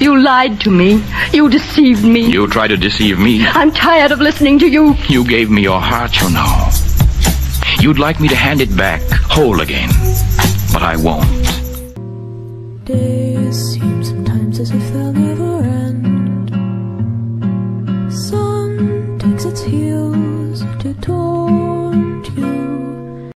You lied to me. You deceived me. You tried to deceive me. I'm tired of listening to you. You gave me your heart, you know. You'd like me to hand it back whole again. But I won't. Days seem sometimes as if they'll never end. Sun takes its heels to toil.